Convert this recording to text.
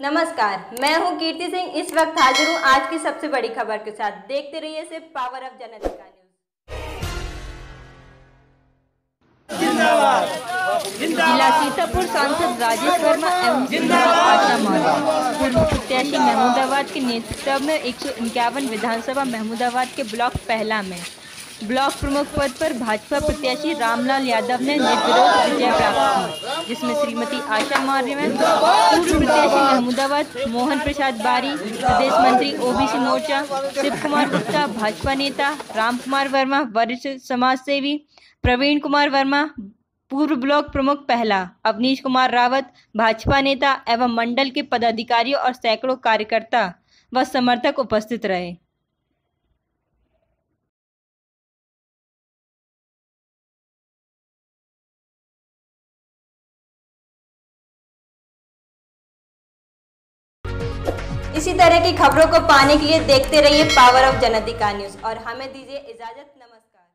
नमस्कार मैं हूँ कीर्ति सिंह। इस वक्त हाजिर हूँ आज की सबसे बड़ी खबर के साथ। देखते रहिए सिर्फ़ पावर ऑफ़ जनता का न्यूज़ जिला सीतापुर सांसद राजेश वर्मा एवं पूर्व प्रत्याशी महमूदाबाद के नेतृत्व में एक सौ इक्यावन विधानसभा महमूदाबाद के ब्लॉक पहला में। ब्लॉक प्रमुख पद पर भाजपा प्रत्याशी रामलाल यादव ने निर्विरोध विजय प्राप्त की जिसमें श्रीमती आशा मौर्य में पूर्व प्रत्याशी महमूदाबाद मोहन प्रसाद बारी, प्रदेश मंत्री ओबीसी मोर्चा, शिव कुमार गुप्ता, भाजपा नेता, राम कुमार वर्मा, वरिष्ठ समाज सेवी प्रवीण कुमार वर्मा, पूर्व ब्लॉक प्रमुख पहला, अवनीश कुमार रावत, भाजपा नेता एवं मंडल के पदाधिकारियों और सैकड़ों कार्यकर्ता व समर्थक उपस्थित रहे। इसी तरह की खबरों को पाने के लिए देखते रहिए पावर ऑफ़ जनता का न्यूज़ और हमें दीजिए इजाज़त। नमस्कार।